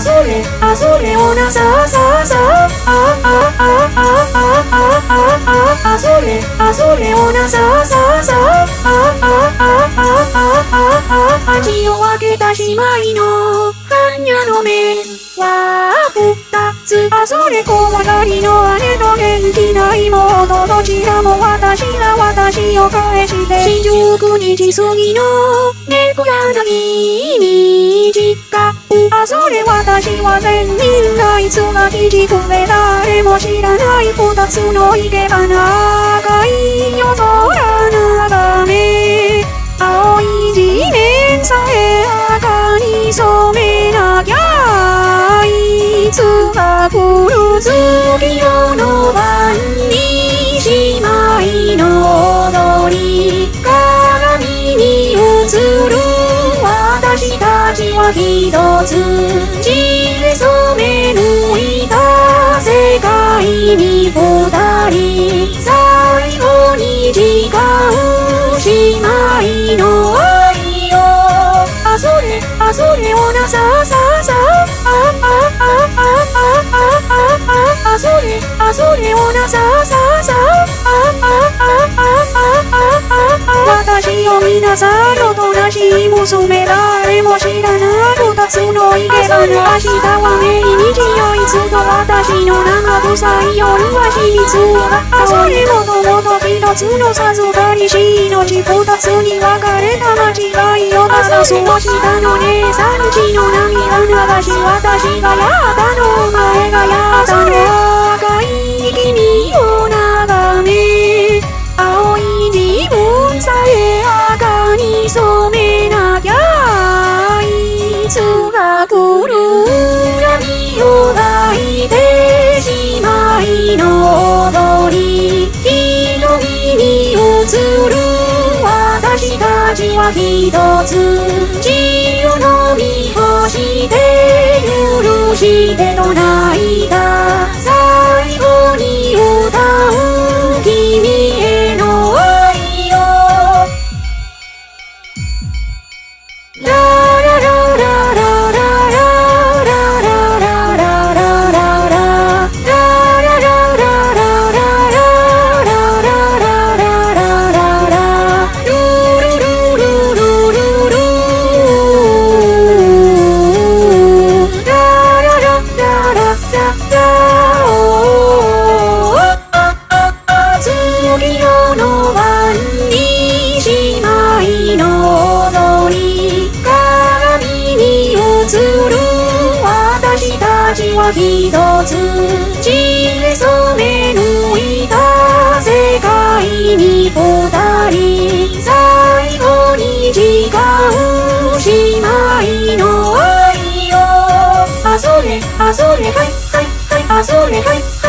あそれあそれをなさささあああああああああそれあそれをなさささあああああああ味を分けた姉妹の般若の面は二つあそれ怖がりの姉と元気な妹どちらも私が私を返して四十九日過ぎの猫柳に実家あそれ私は全人がいつが基軸で誰も知らない二つの生けば長い夜空眺め。青い地面さえ赤に染めなきゃいつが来る月夜の味はひとつ散り染め抜いた世界にあ私を皆さんのとなしい娘誰も知らない二つの生け花明日は命日よいつと私の生臭い夜は秘密あそれもともと一つの授かりし命二つに分かれた間違いをなさそうしたの姉さんちの涙流し私がやったの味はひとつ。血を飲み干して許してと泣ひとつ血で染め抜いた世界に二人最後に誓う姉妹の愛をあそれあそれはいはいはいあそれはい